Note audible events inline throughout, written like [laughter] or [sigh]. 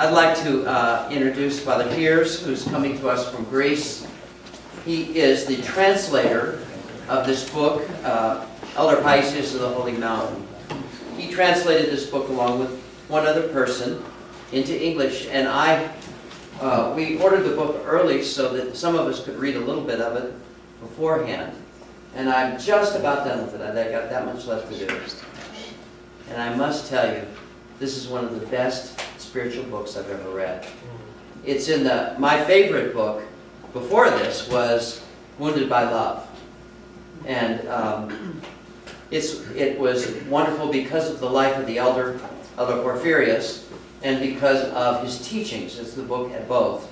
I'd like to uh, introduce Father Heers, who's coming to us from Greece. He is the translator of this book, uh, Elder Paisius of the Holy Mountain. He translated this book along with one other person into English, and I, uh, we ordered the book early so that some of us could read a little bit of it beforehand. And I'm just about done with it. I've got that much left to do. And I must tell you, this is one of the best spiritual books I've ever read. It's in the, my favorite book before this was Wounded by Love. And um, it's, it was wonderful because of the life of the elder, Elder Porphyrius, and because of his teachings. It's the book at both.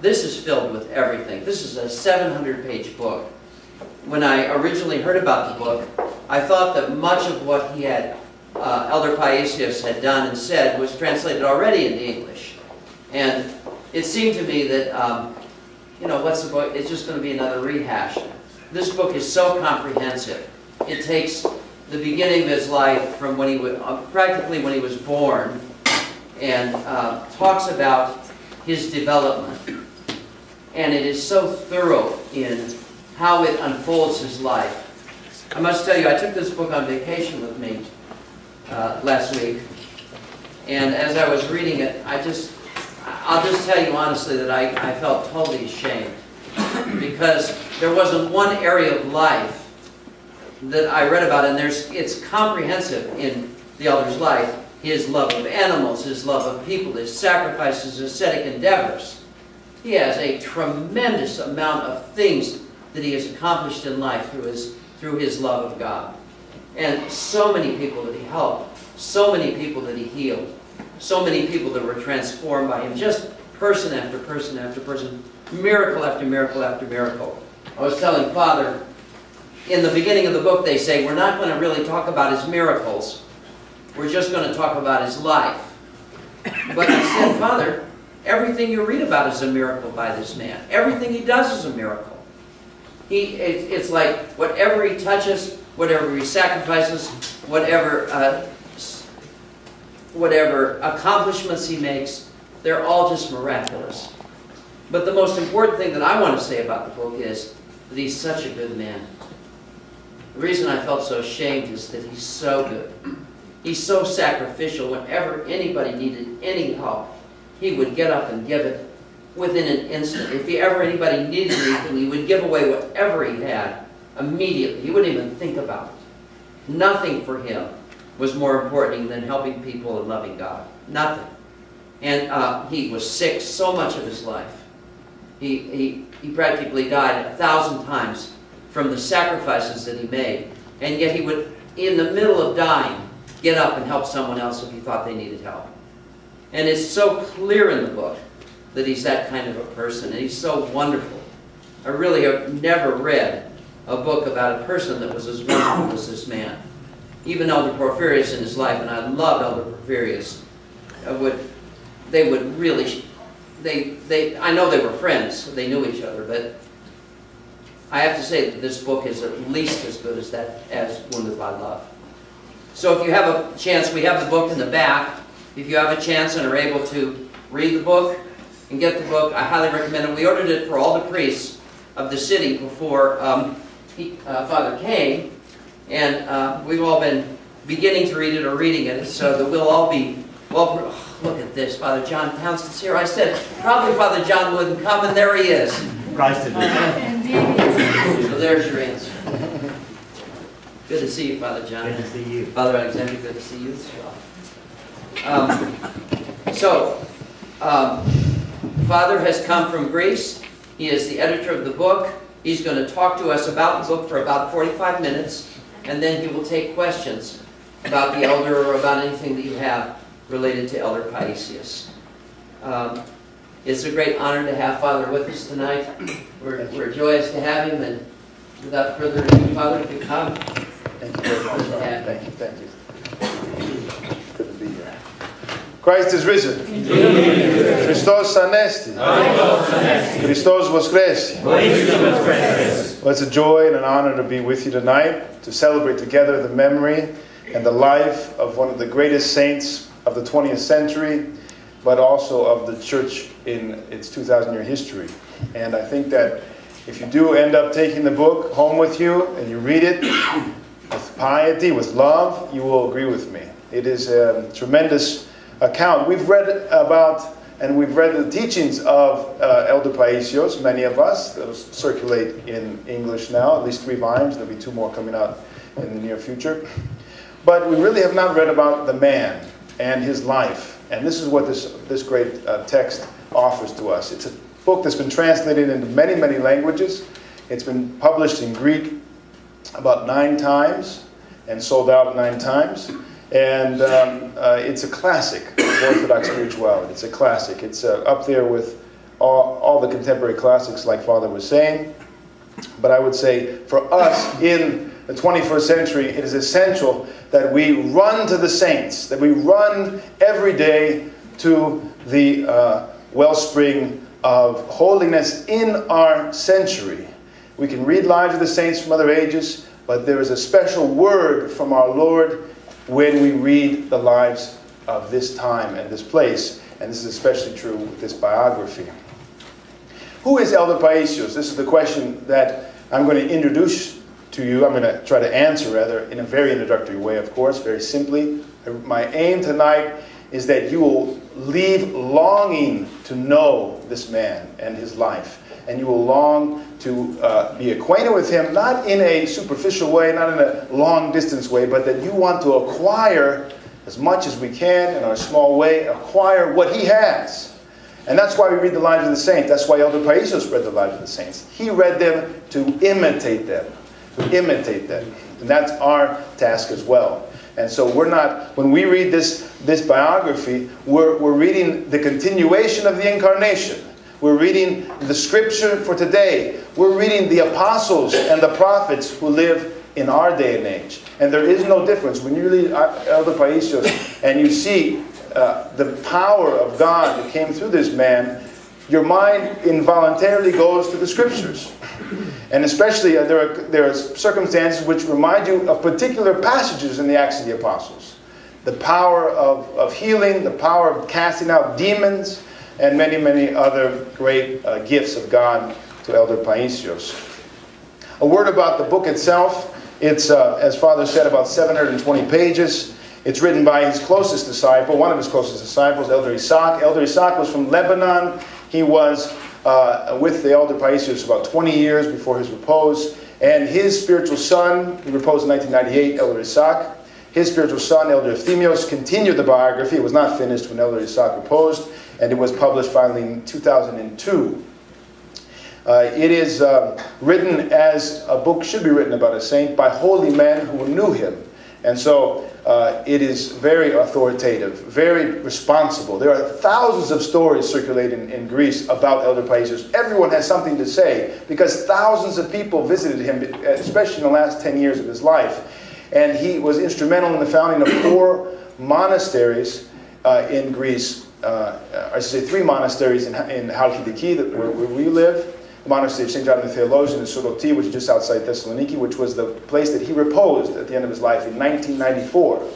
This is filled with everything. This is a 700-page book. When I originally heard about the book, I thought that much of what he had, uh, Elder Paisius had done and said was translated already into English. And it seemed to me that, um, you know, what's the book? It's just going to be another rehash. This book is so comprehensive. It takes the beginning of his life from when he was, uh, practically when he was born, and uh, talks about his development. And it is so thorough in how it unfolds his life. I must tell you, I took this book on vacation with me uh, last week. And as I was reading it, I just, I'll just tell you honestly that I, I felt totally ashamed. Because there wasn't one area of life that I read about, and there's, it's comprehensive in the elder's life. His love of animals, his love of people, his sacrifices, his ascetic endeavors. He has a tremendous amount of things that he has accomplished in life through his, through his love of God. And so many people that he helped, so many people that he healed, so many people that were transformed by him, just person after person after person, miracle after miracle after miracle. I was telling Father, in the beginning of the book they say, we're not going to really talk about his miracles, we're just going to talk about his life. But I said, Father, everything you read about is a miracle by this man. Everything he does is a miracle. He, it, it's like whatever he touches, whatever he sacrifices, whatever, uh, whatever accomplishments he makes, they're all just miraculous. But the most important thing that I want to say about the book is that he's such a good man. The reason I felt so ashamed is that he's so good. He's so sacrificial. Whenever anybody needed any help, he would get up and give it within an instant. If he ever anybody needed anything, he would give away whatever he had immediately. He wouldn't even think about it. Nothing for him was more important than helping people and loving God. Nothing. And uh, he was sick so much of his life. He, he, he practically died a thousand times from the sacrifices that he made. And yet he would, in the middle of dying, get up and help someone else if he thought they needed help. And it's so clear in the book that he's that kind of a person, and he's so wonderful. I really have never read a book about a person that was as wonderful as this man. Even Elder Porphyrius in his life, and I loved Elder Porphyrius, uh, would, they would really, they, they, I know they were friends, they knew each other, but I have to say that this book is at least as good as that, as Wounded by Love. So if you have a chance, we have the book in the back. If you have a chance and are able to read the book, and get the book. I highly recommend it. We ordered it for all the priests of the city before um, he, uh, Father came, and uh, we've all been beginning to read it or reading it, so that we'll all be, well, oh, look at this, Father John Townsend's here. I said probably Father John wouldn't come, and there he is. Christ is So there's your answer. Good to see you, Father John. Good to see you. Father Alexander, good to see you as. Um, so, um, Father has come from Greece. He is the editor of the book. He's going to talk to us about the book for about 45 minutes, and then he will take questions about the elder or about anything that you have related to Elder Paisius. Um, it's a great honor to have Father with us tonight. We're, we're joyous to have him, and without further ado, Father, if you come. Thank you very much. Thank you, thank you. Good to be here. Christ is risen. Christos Anesti. Christos Voskrese. Well, it's a joy and an honor to be with you tonight to celebrate together the memory and the life of one of the greatest saints of the 20th century, but also of the church in its 2,000 year history. And I think that if you do end up taking the book home with you and you read it with piety, with love, you will agree with me. It is a tremendous account. We've read about and we've read the teachings of uh, Elder Paisios, many of us. Those circulate in English now, at least three volumes. There'll be two more coming out in the near future. But we really have not read about the man and his life. And this is what this, this great uh, text offers to us. It's a book that's been translated into many, many languages. It's been published in Greek about nine times and sold out nine times. And um, uh, it's a classic Orthodox spirituality. It's a classic. It's uh, up there with all, all the contemporary classics, like Father was saying. But I would say for us in the 21st century, it is essential that we run to the saints, that we run every day to the uh, wellspring of holiness in our century. We can read lives of the saints from other ages, but there is a special word from our Lord when we read the lives of this time and this place. And this is especially true with this biography. Who is Elder Paisios? This is the question that I'm going to introduce to you. I'm going to try to answer, rather, in a very introductory way, of course, very simply. My aim tonight is that you will leave longing to know this man and his life. And you will long to uh, be acquainted with him, not in a superficial way, not in a long distance way, but that you want to acquire as much as we can in our small way, acquire what he has. And that's why we read the lives of the saints. That's why Elder Paisios read the lives of the saints. He read them to imitate them, to imitate them. And that's our task as well. And so we're not, when we read this, this biography, we're, we're reading the continuation of the incarnation. We're reading the scripture for today. We're reading the apostles and the prophets who live in our day and age. And there is no difference. When you read Elder Paisios and you see uh, the power of God that came through this man, your mind involuntarily goes to the scriptures. And especially, uh, there, are, there are circumstances which remind you of particular passages in the Acts of the Apostles. The power of, of healing, the power of casting out demons, and many, many other great uh, gifts of God to Elder Paisios. A word about the book itself. It's, uh, as Father said, about 720 pages. It's written by his closest disciple, one of his closest disciples, Elder Isaac. Elder Isaac was from Lebanon. He was uh, with the Elder Paisios about 20 years before his repose. And his spiritual son, he reposed in 1998, Elder Isaac. His spiritual son, Elder Ephthemios, continued the biography. It was not finished when Elder Isaac reposed, and it was published finally in 2002. Uh, it is uh, written as a book should be written about a saint by holy men who knew him. And so uh, it is very authoritative, very responsible. There are thousands of stories circulating in Greece about Elder Paisios. Everyone has something to say because thousands of people visited him, especially in the last 10 years of his life. And he was instrumental in the founding of four monasteries uh, in Greece. Uh, I should say three monasteries in, in Halkidiki, where, where we live the monastery of St. John the Theologian in Souroti, which is just outside Thessaloniki, which was the place that he reposed at the end of his life in 1994.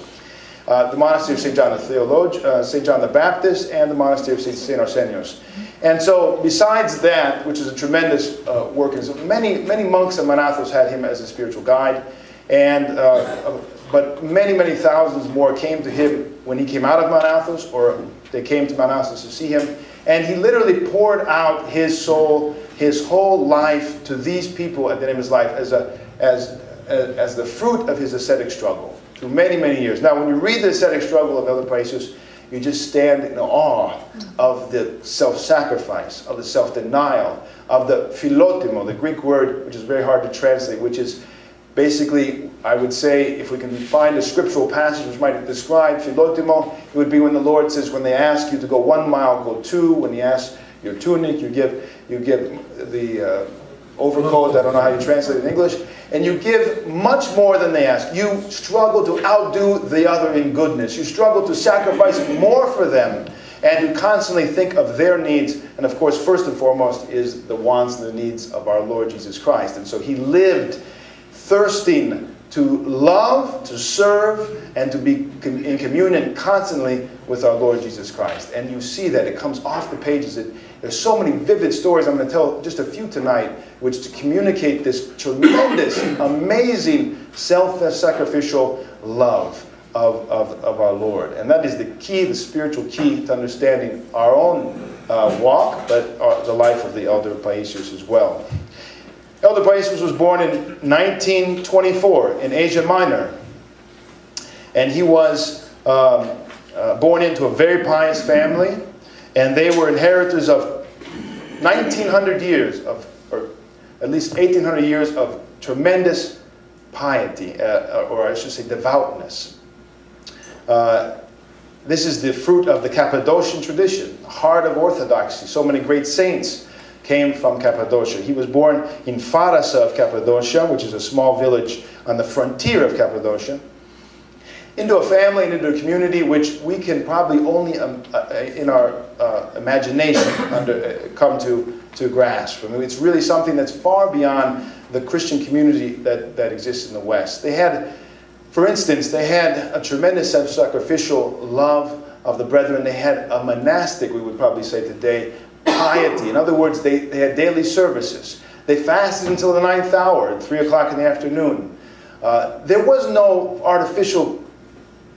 Uh, the monastery of St. John the uh, St. John the Baptist, and the monastery of St. St. Arsenios. And so, besides that, which is a tremendous uh, work, many, many monks and monathos had him as a spiritual guide, and uh, but many, many thousands more came to him when he came out of Mount Athos, or they came to Athos to see him. And he literally poured out his soul, his whole life to these people at the end of his life as, a, as, as the fruit of his ascetic struggle through many, many years. Now, when you read the ascetic struggle of Elder Paisios, you just stand in awe of the self-sacrifice, of the self-denial, of the philotimo, the Greek word, which is very hard to translate, which is Basically, I would say if we can find a scriptural passage which might describe philotimo, it would be when the Lord says, when they ask you to go one mile, go two. When he asks your tunic, you give, you give the uh, overcoat, I don't know how you translate it in English, and you give much more than they ask. You struggle to outdo the other in goodness. You struggle to sacrifice more for them and you constantly think of their needs. And of course, first and foremost is the wants and the needs of our Lord Jesus Christ. And so he lived thirsting to love, to serve, and to be in communion constantly with our Lord Jesus Christ. And you see that it comes off the pages. It, there's so many vivid stories. I'm going to tell just a few tonight, which to communicate this tremendous, amazing, self-sacrificial love of, of, of our Lord. And that is the key, the spiritual key to understanding our own uh, walk, but uh, the life of the elder Paisios as well. Elder Paisios was born in 1924 in Asia Minor. And he was um, uh, born into a very pious family. And they were inheritors of 1900 years of, or at least 1800 years of tremendous piety, uh, or I should say devoutness. Uh, this is the fruit of the Cappadocian tradition, the heart of orthodoxy. So many great saints came from Cappadocia. He was born in Farasa of Cappadocia, which is a small village on the frontier of Cappadocia, into a family and into a community which we can probably only, um, uh, in our uh, imagination, [coughs] under, uh, come to, to grasp. I mean, it's really something that's far beyond the Christian community that, that exists in the West. They had for instance, they had a tremendous self-sacrificial love of the brethren. They had a monastic, we would probably say today, piety. In other words, they, they had daily services. They fasted until the ninth hour at 3 o'clock in the afternoon. Uh, there was no artificial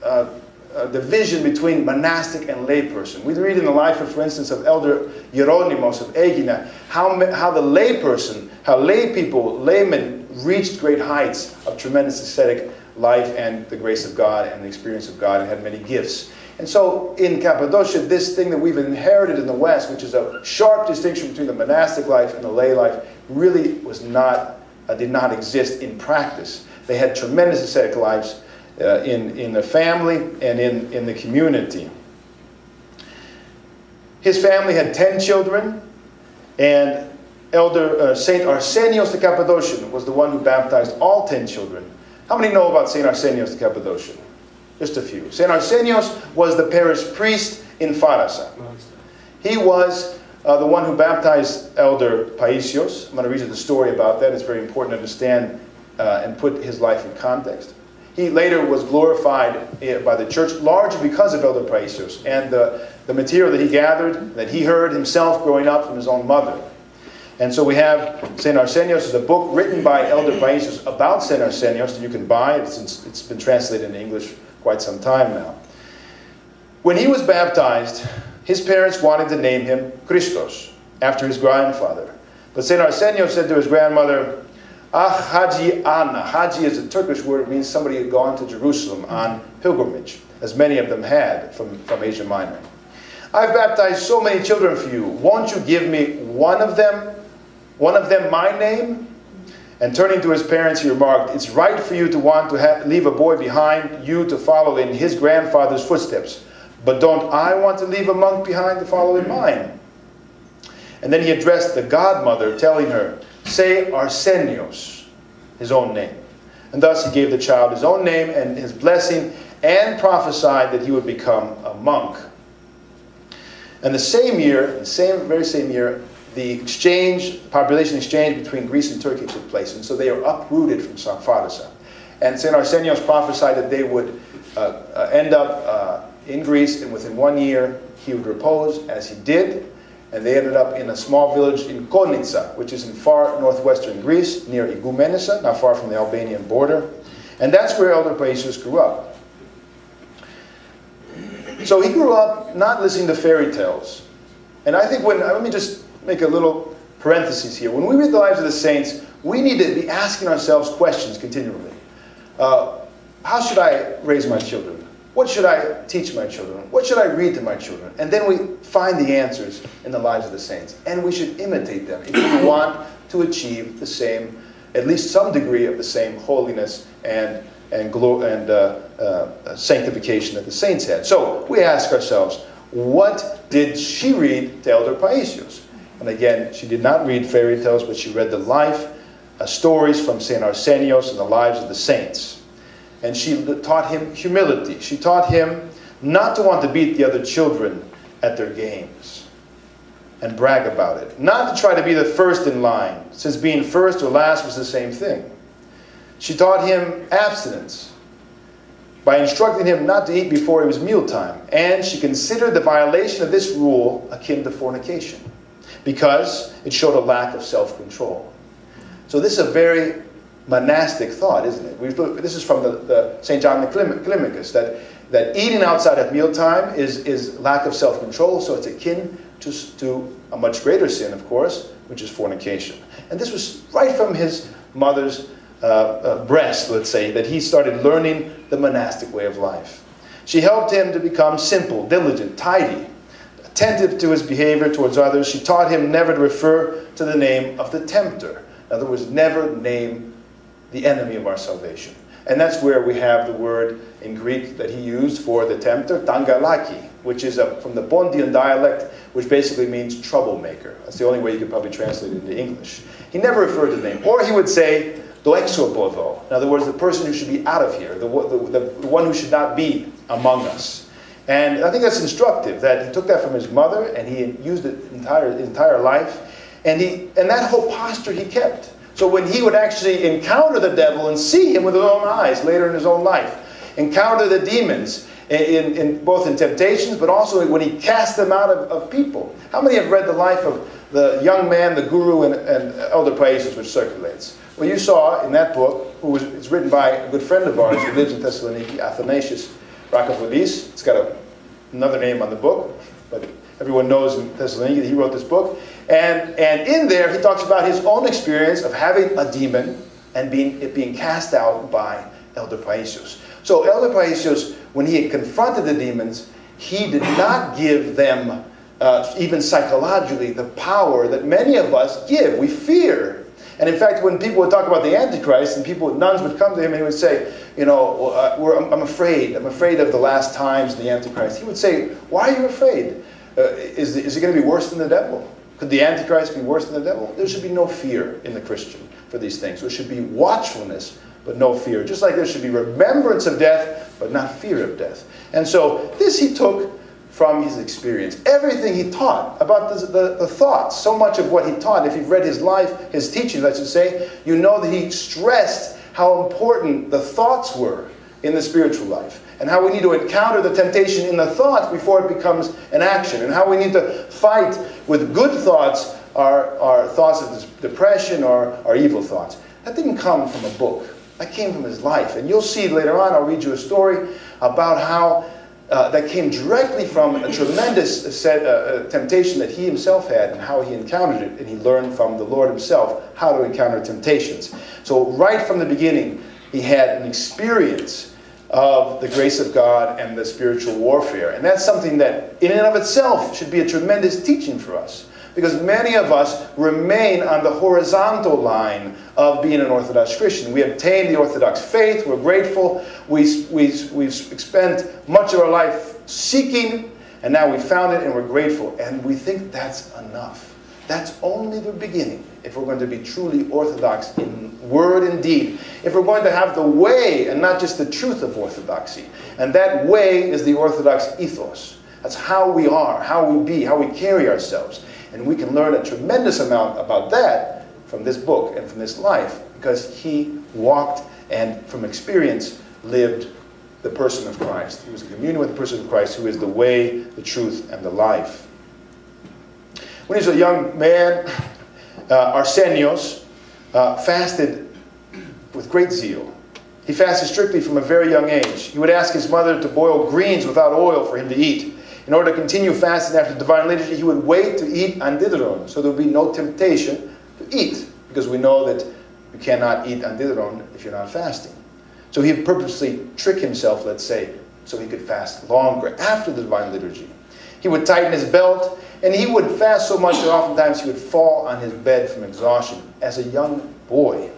uh, uh, division between monastic and layperson. We read in the life, of, for instance, of Elder Hieronymus of Egina, how, how the layperson, how lay people, laymen, reached great heights of tremendous ascetic life and the grace of God and the experience of God and had many gifts. And so in Cappadocia, this thing that we've inherited in the West, which is a sharp distinction between the monastic life and the lay life, really was not, uh, did not exist in practice. They had tremendous ascetic lives uh, in, in the family and in, in the community. His family had 10 children, and Elder uh, Saint Arsenios the Cappadocian was the one who baptized all 10 children how many know about St. Arsenios the Cappadocian? Just a few. St. Arsenios was the parish priest in Farasa. He was uh, the one who baptized Elder Paisios. I'm going to read you the story about that. It's very important to understand uh, and put his life in context. He later was glorified eh, by the church largely because of Elder Paisios and the, the material that he gathered, that he heard himself growing up from his own mother. And so we have St. Arsenios is a book written by Elder Paisios about St. Arsenios that you can buy. It's, it's been translated into English quite some time now. When he was baptized, his parents wanted to name him Christos, after his grandfather. But St. Arsenio said to his grandmother, Ah, Haji Anna. Haji is a Turkish word. It means somebody had gone to Jerusalem on pilgrimage, as many of them had from, from Asia Minor. I've baptized so many children for you. Won't you give me one of them one of them my name? And turning to his parents, he remarked, It's right for you to want to have, leave a boy behind you to follow in his grandfather's footsteps. But don't I want to leave a monk behind to follow in mine? And then he addressed the godmother, telling her, Say Arsenios, his own name. And thus he gave the child his own name and his blessing and prophesied that he would become a monk. And the same year, the same very same year, the exchange, population exchange between Greece and Turkey took place. And so they are uprooted from Farasa. And St. Arsenios prophesied that they would uh, uh, end up uh, in Greece, and within one year he would repose, as he did. And they ended up in a small village in Konitsa, which is in far northwestern Greece, near Igoumenitsa, not far from the Albanian border. And that's where Elder Paisios grew up. So he grew up not listening to fairy tales. And I think when, let me just make a little parenthesis here. When we read the lives of the saints, we need to be asking ourselves questions continually. Uh, how should I raise my children? What should I teach my children? What should I read to my children? And then we find the answers in the lives of the saints. And we should imitate them if we [coughs] want to achieve the same, at least some degree of the same holiness and, and, and uh, uh, sanctification that the saints had. So we ask ourselves, what did she read to Elder Paisios? And again, she did not read fairy tales, but she read the life uh, stories from St. Arsenios and the lives of the saints. And she taught him humility. She taught him not to want to beat the other children at their games and brag about it. Not to try to be the first in line, since being first or last was the same thing. She taught him abstinence by instructing him not to eat before it was mealtime, and she considered the violation of this rule akin to fornication because it showed a lack of self control. So, this is a very monastic thought, isn't it? We've, this is from the, the St. John Climacus that, that eating outside of mealtime is, is lack of self control, so it's akin to, to a much greater sin, of course, which is fornication. And this was right from his mother's uh, uh, breast, let's say, that he started learning the monastic way of life. She helped him to become simple, diligent, tidy, attentive to his behavior towards others. She taught him never to refer to the name of the tempter. In other words, never name the enemy of our salvation. And that's where we have the word in Greek that he used for the tempter, tangalaki, which is a, from the Pontian dialect, which basically means troublemaker. That's the only way you could probably translate it into English. He never referred to the name. Or he would say, do. In other words, the person who should be out of here, the, the, the one who should not be among us. And I think that's instructive that he took that from his mother and he used it entire entire life. And he and that whole posture he kept. So when he would actually encounter the devil and see him with his own eyes later in his own life, encounter the demons in, in both in temptations, but also when he cast them out of, of people. How many have read the life of the young man, the guru, and, and Elder Paisios, which circulates? Well, you saw in that book, who was, it's written by a good friend of ours who lives in Thessaloniki, Athanasius Rakopoulos. It's got a, another name on the book, but everyone knows in Thessaloniki that he wrote this book. And, and in there, he talks about his own experience of having a demon and being, it being cast out by Elder Paisios. So Elder Paisios, when he had confronted the demons, he did not give them, uh, even psychologically, the power that many of us give. We fear. And in fact, when people would talk about the Antichrist, and people, nuns would come to him and he would say, you know, uh, I'm, afraid. I'm afraid of the last times, the Antichrist. He would say, why are you afraid? Uh, is, is it going to be worse than the devil? Could the Antichrist be worse than the devil? There should be no fear in the Christian for these things. There should be watchfulness, but no fear. Just like there should be remembrance of death, but not fear of death. And so this he took from his experience. Everything he taught about the, the, the, thoughts, so much of what he taught, if you've read his life, his teachings, I should say, you know that he stressed how important the thoughts were in the spiritual life and how we need to encounter the temptation in the thoughts before it becomes an action, and how we need to fight with good thoughts our, our thoughts of depression or our evil thoughts. That didn't come from a book. That came from his life. And you'll see later on, I'll read you a story about how uh, that came directly from a tremendous set, uh, uh, temptation that he himself had and how he encountered it. And he learned from the Lord himself how to encounter temptations. So, right from the beginning, he had an experience of the grace of God and the spiritual warfare. And that's something that, in and of itself, should be a tremendous teaching for us. Because many of us remain on the horizontal line of being an Orthodox Christian. We obtained the Orthodox faith, we're grateful, we, we, we've spent much of our life seeking, and now we found it and we're grateful. And we think that's enough. That's only the beginning if we're going to be truly orthodox in word and deed. If we're going to have the way and not just the truth of orthodoxy. And that way is the orthodox ethos. That's how we are, how we be, how we carry ourselves. And we can learn a tremendous amount about that from this book and from this life because he walked and from experience lived the person of Christ. He was in communion with the person of Christ who is the way, the truth, and the life. When he was a young man, [laughs] uh, Arsenios uh, fasted with great zeal. He fasted strictly from a very young age. He would ask his mother to boil greens without oil for him to eat. In order to continue fasting after divine liturgy, he would wait to eat antidoron, so there would be no temptation to eat, because we know that you cannot eat antidoron if you're not fasting. So he purposely trick himself, let's say, so he could fast longer after the divine liturgy. He would tighten his belt, and he would fast so much that oftentimes he would fall on his bed from exhaustion as a young boy.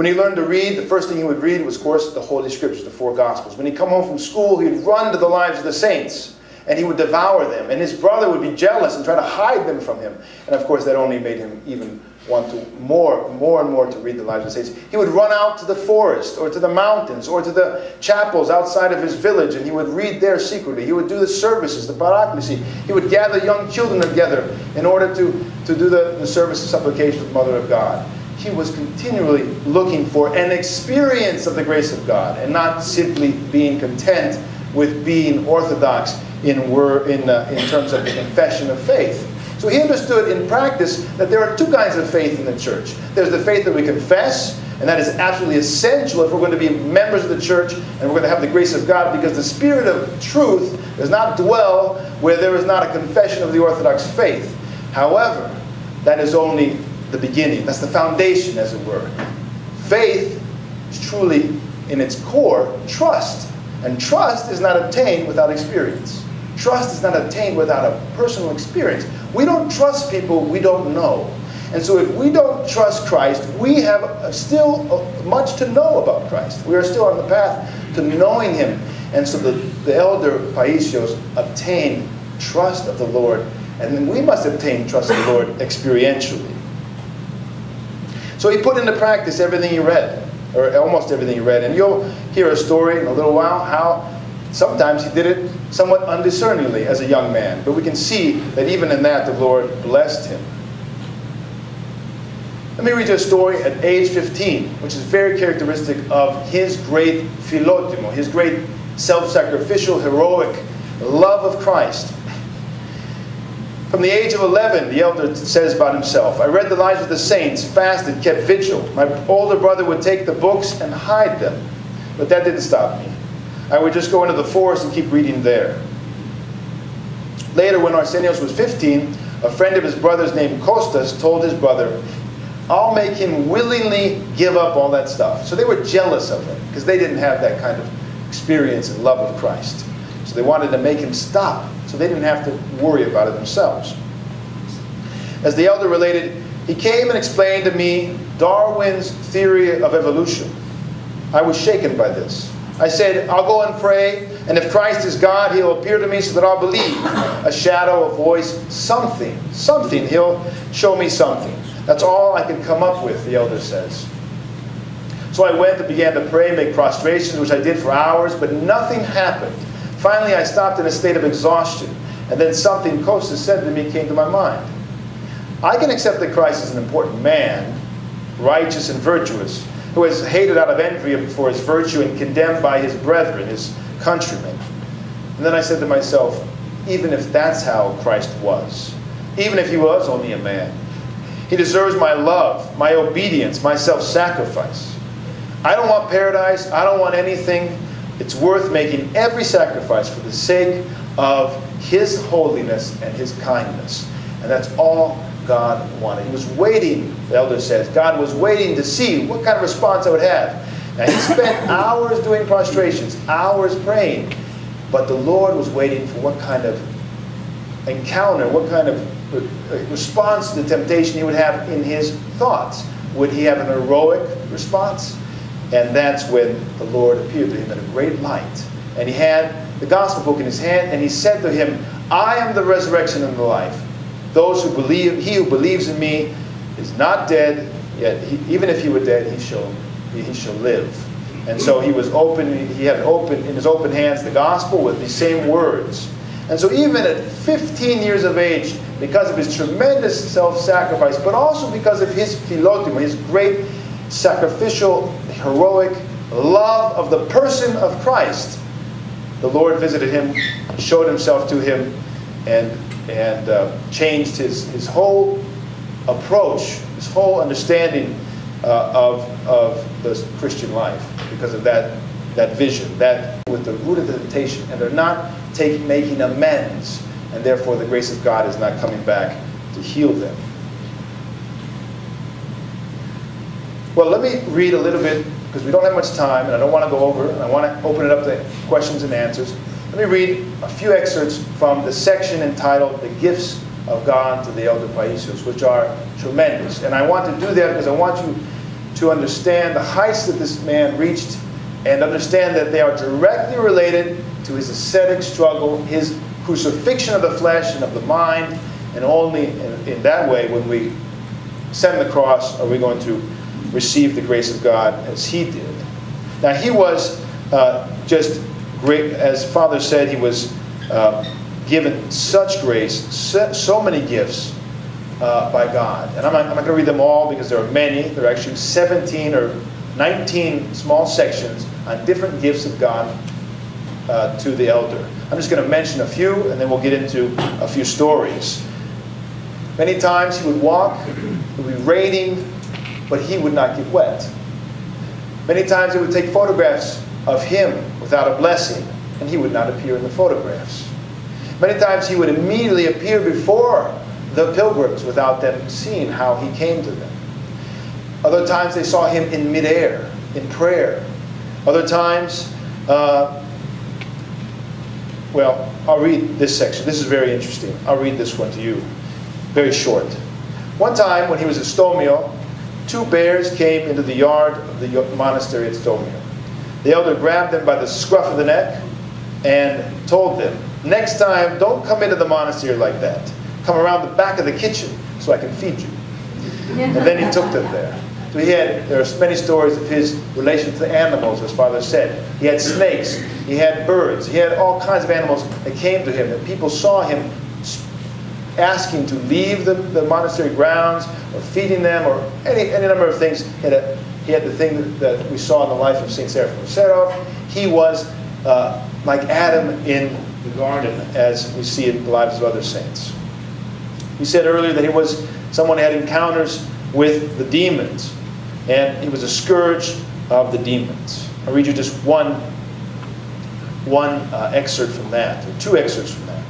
When he learned to read, the first thing he would read was, of course, the Holy Scriptures, the four Gospels. When he'd come home from school, he'd run to the lives of the saints and he would devour them. And his brother would be jealous and try to hide them from him. And of course, that only made him even want to more, more and more to read the lives of the saints. He would run out to the forest or to the mountains or to the chapels outside of his village and he would read there secretly. He would do the services, the paraklesis. He would gather young children together in order to, to do the, the service of supplication of the Mother of God. He was continually looking for an experience of the grace of God and not simply being content with being orthodox in, in, uh, in terms of the confession of faith. So he understood in practice that there are two kinds of faith in the church. There's the faith that we confess, and that is absolutely essential if we're going to be members of the church and we're going to have the grace of God because the Spirit of truth does not dwell where there is not a confession of the Orthodox faith. However, that is only the beginning. That's the foundation, as it were. Faith is truly, in its core, trust. And trust is not obtained without experience. Trust is not obtained without a personal experience. We don't trust people we don't know. And so if we don't trust Christ, we have still much to know about Christ. We are still on the path to knowing him. And so the, the elder Paisios obtained trust of the Lord. And then we must obtain trust of the Lord experientially. So he put into practice everything he read, or almost everything he read. And you'll hear a story in a little while how sometimes he did it somewhat undiscerningly as a young man. But we can see that even in that, the Lord blessed him. Let me read you a story at age 15, which is very characteristic of his great philotimo, his great self-sacrificial, heroic love of Christ. From the age of 11, the elder says about himself, I read the lives of the saints, fasted, kept vigil. My older brother would take the books and hide them. But that didn't stop me. I would just go into the forest and keep reading there. Later, when Arsenios was 15, a friend of his brother's named Costas told his brother I'll make him willingly give up all that stuff. So they were jealous of him because they didn't have that kind of experience and love of Christ. So they wanted to make him stop so they didn't have to worry about it themselves. As the elder related, he came and explained to me Darwin's theory of evolution. I was shaken by this. I said, I'll go and pray, and if Christ is God, he'll appear to me so that I'll believe. A shadow, a voice, something, something. He'll show me something. That's all I can come up with, the elder says. So I went and began to pray, make prostrations, which I did for hours, but nothing happened. Finally, I stopped in a state of exhaustion, and then something Costa said to me came to my mind. I can accept that Christ is an important man, righteous and virtuous, who is hated out of envy for his virtue and condemned by his brethren, his countrymen. And then I said to myself, even if that's how Christ was, even if he was only a man, he deserves my love, my obedience, my self sacrifice. I don't want paradise. I don't want anything. It's worth making every sacrifice for the sake of His holiness and His kindness. And that's all God wanted. He was waiting, the elder says, God was waiting to see what kind of response I would have. Now, he spent [laughs] hours doing prostrations, hours praying, but the Lord was waiting for what kind of encounter, what kind of uh, response to the temptation he would have in his thoughts. Would he have an heroic response? And that's when the Lord appeared to him in a great light. And he had the gospel book in his hand, and he said to him, I am the resurrection and the life. Those who believe, he who believes in me is not dead, yet he, even if he were dead, he shall, he shall live. And so he was open, he had open in his open hands the gospel with these same words. And so even at 15 years of age, because of his tremendous self-sacrifice, but also because of his philotimo, his great sacrificial, heroic love of the person of Christ, the Lord visited him, showed himself to him, and, and uh, changed his, his whole approach, his whole understanding uh, of, of the Christian life because of that, that vision, that with the root of the temptation. And they're not take, making amends and therefore the grace of God is not coming back to heal them. Well, let me read a little bit, because we don't have much time, and I don't want to go over, and I want to open it up to questions and answers. Let me read a few excerpts from the section entitled The Gifts of God to the Elder Paisios, which are tremendous. And I want to do that because I want you to understand the heights that this man reached and understand that they are directly related to his ascetic struggle, his crucifixion of the flesh and of the mind, and only in, in that way, when we send the cross, are we going to receive the grace of God as he did. Now, he was uh, just great, as Father said, he was uh, given such grace, so, many gifts, uh, by God. And I'm not, not going to read them all because there are many. There are actually 17 or 19 small sections on different gifts of God uh, to the elder. I'm just going to mention a few and then we'll get into a few stories. Many times he would walk, he would be raining, but he would not get wet. Many times he would take photographs of him without a blessing, and he would not appear in the photographs. Many times he would immediately appear before the pilgrims without them seeing how he came to them. Other times they saw him in midair, in prayer. Other times, uh, well, I'll read this section. This is very interesting. I'll read this one to you. Very short. One time when he was at Stomio, two bears came into the yard of the monastery at Stomio. The elder grabbed them by the scruff of the neck and told them, Next time, don't come into the monastery like that. Come around the back of the kitchen so I can feed you. And then he took them there. So he had, there are many stories of his relation to animals, as Father said. He had snakes, he had birds, he had all kinds of animals that came to him. And people saw him asking to leave the, the monastery grounds or feeding them or any, any number of things. He had, a, he had the thing that, that we saw in the life of St. Seraphim Sarov. He was uh, like Adam in the garden, as we see in the lives of other saints. We said earlier that he was someone who had encounters with the demons, and he was a scourge of the demons. I'll read you just one, one uh, excerpt from that, or two excerpts from that.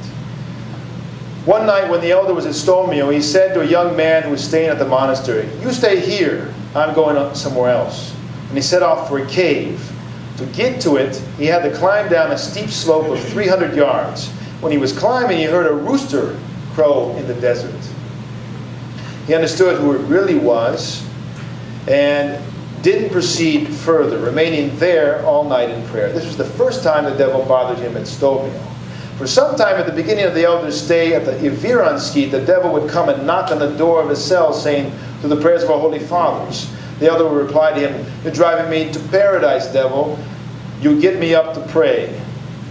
One night when the elder was at Stomio, he said to a young man who was staying at the monastery, You stay here, I'm going somewhere else. And he set off for a cave. To get to it, he had to climb down a steep slope of 300 yards. When he was climbing, he heard a rooster crow in the desert. He understood who it really was and didn't proceed further, remaining there all night in prayer. This was the first time the devil bothered him at Stomio. For some time at the beginning of the elder's stay at the Iviranski, the devil would come and knock on the door of his cell saying, to the prayers of our holy fathers. The elder would reply to him, You're driving me to paradise, devil. You get me up to pray.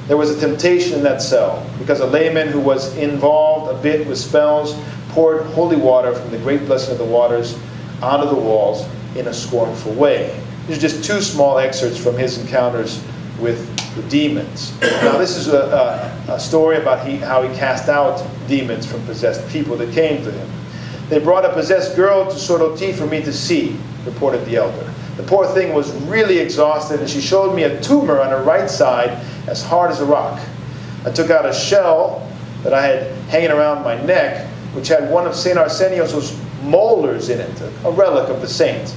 There was a temptation in that cell because a layman who was involved a bit with spells poured holy water from the great blessing of the waters onto the walls in a scornful way. These are just two small excerpts from his encounters with the demons. Now, this is a, a, a story about he, how he cast out demons from possessed people that came to him. They brought a possessed girl to Souroti for me to see, reported the elder. The poor thing was really exhausted, and she showed me a tumor on her right side as hard as a rock. I took out a shell that I had hanging around my neck, which had one of St. Arsenios' molars in it, a relic of the saint.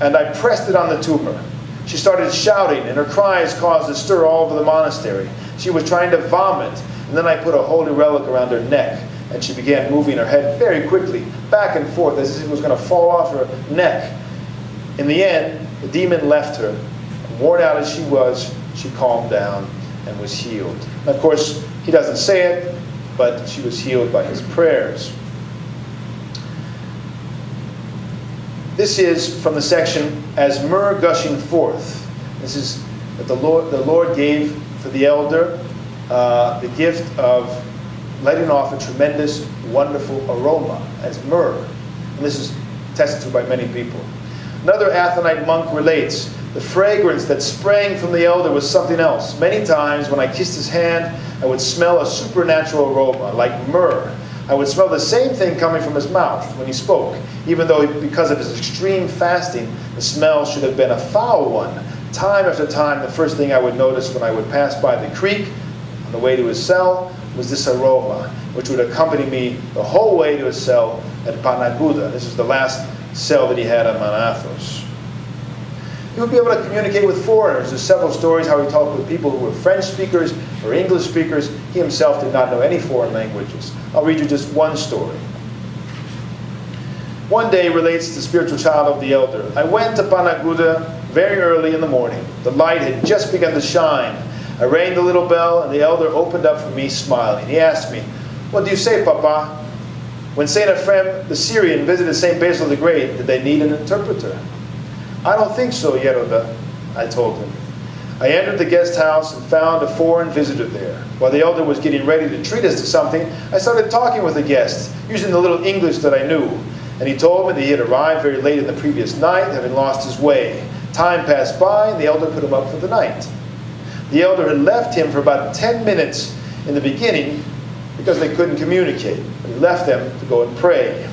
And I pressed it on the tumor. She started shouting, and her cries caused a stir all over the monastery. She was trying to vomit, and then I put a holy relic around her neck, and she began moving her head very quickly, back and forth, as if it was going to fall off her neck. In the end, the demon left her. Worn out as she was, she calmed down and was healed. And of course, he doesn't say it, but she was healed by his prayers. This is from the section As Myrrh Gushing Forth. This is that the Lord, the Lord gave for the elder uh, the gift of letting off a tremendous, wonderful aroma as myrrh. And this is tested to by many people. Another Athonite monk relates the fragrance that sprang from the elder was something else. Many times when I kissed his hand, I would smell a supernatural aroma, like myrrh. I would smell the same thing coming from his mouth when he spoke, even though because of his extreme fasting, the smell should have been a foul one. Time after time, the first thing I would notice when I would pass by the creek on the way to his cell was this aroma, which would accompany me the whole way to his cell at Panagouda. This is the last cell that he had on Mount Athos. He would be able to communicate with foreigners. There's several stories how he talked with people who were French speakers or English speakers. He himself did not know any foreign languages. I'll read you just one story. One day relates the spiritual child of the elder. I went to Panagouda very early in the morning. The light had just begun to shine. I rang the little bell, and the elder opened up for me, smiling. He asked me, What do you say, Papa? When St. Ephrem the Syrian visited St. Basil the Great, did they need an interpreter? I don't think so, Geronda, I told him. I entered the guest house and found a foreign visitor there. While the elder was getting ready to treat us to something, I started talking with the guest, using the little English that I knew. And he told me that he had arrived very late in the previous night, having lost his way. Time passed by, and the elder put him up for the night. The elder had left him for about 10 minutes in the beginning because they couldn't communicate. He left them to go and pray.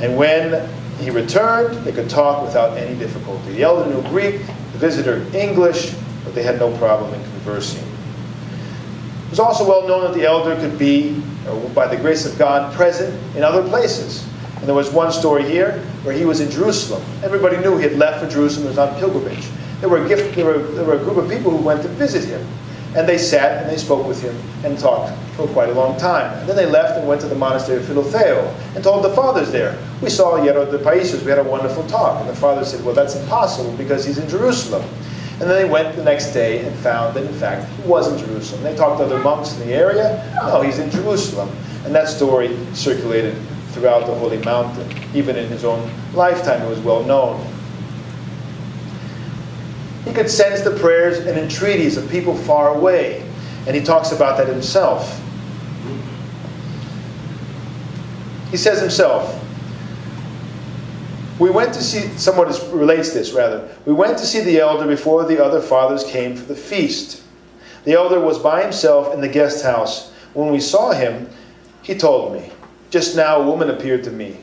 And when he returned, they could talk without any difficulty. The elder knew Greek, the visitor English, but they had no problem in conversing. It was also well known that the elder could be, uh, by the grace of God, present in other places. And there was one story here where he was in Jerusalem. Everybody knew he had left for Jerusalem, he was on pilgrimage. There were, a gift, there, were, there were a group of people who went to visit him. And they sat and they spoke with him and talked for quite a long time. And then they left and went to the monastery of Philotheo and told the fathers there, We saw Geronda Paisios, we had a wonderful talk. And the father said, Well, that's impossible because he's in Jerusalem. And then they went the next day and found that, in fact, he was in Jerusalem. They talked to other monks in the area. No, he's in Jerusalem. And that story circulated throughout the Holy Mountain. Even in his own lifetime, it was well known. He could sense the prayers and entreaties of people far away. And he talks about that himself. He says himself, we went to see, someone relates this rather. We went to see the elder before the other fathers came for the feast. The elder was by himself in the guest house. When we saw him, he told me, Just now a woman appeared to me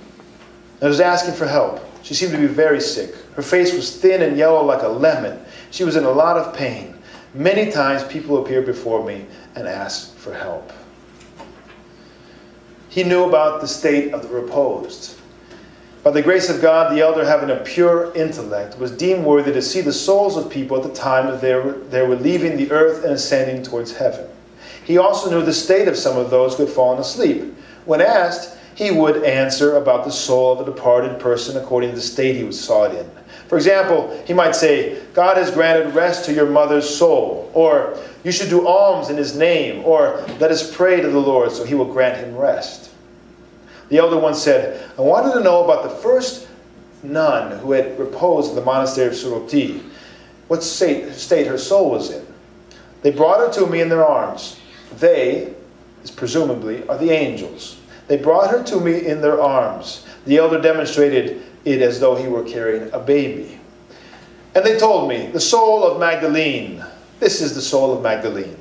and was asking for help. She seemed to be very sick. Her face was thin and yellow like a lemon. She was in a lot of pain. Many times people appeared before me and asked for help. He knew about the state of the reposed. By the grace of God, the elder, having a pure intellect, was deemed worthy to see the souls of people at the time that they were, they were leaving the earth and ascending towards heaven. He also knew the state of some of those who had fallen asleep. When asked, he would answer about the soul of a departed person according to the state he was it in. For example, he might say, God has granted rest to your mother's soul, or you should do alms in his name, or let us pray to the Lord so he will grant him rest. The elder once said, I wanted to know about the first nun who had reposed in the monastery of Souroti, what state, state her soul was in. They brought her to me in their arms. They, presumably, are the angels. They brought her to me in their arms. The elder demonstrated it as though he were carrying a baby. And they told me, the soul of Magdalene. This is the soul of Magdalene.